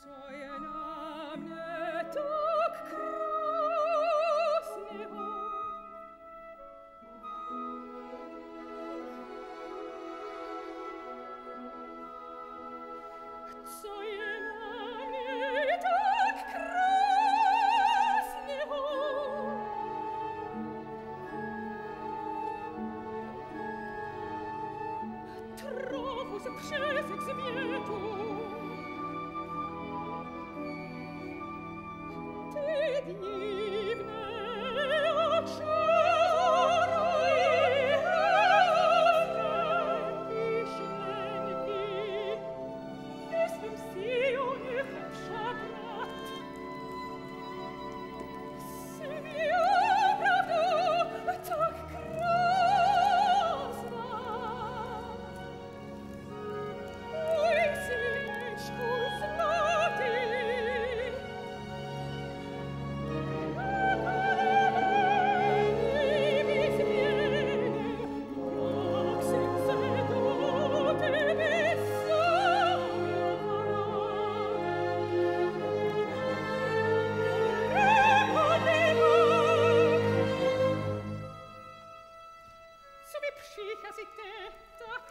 soia psichia sit te tak